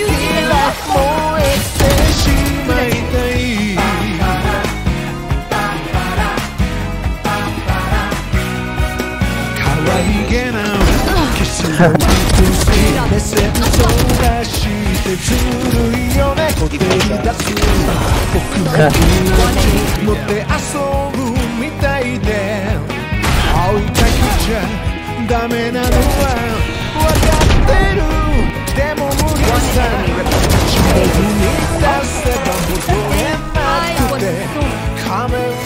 ラギラ燃えてしまいたい可愛げなキスを目線そらしてずるいよ。ね照り出す僕の命持って遊ぶみたいで。追いかけちゃダメなのは。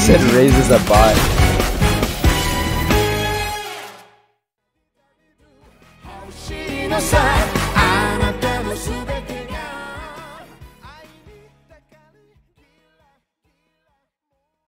said raises a bot. Oh,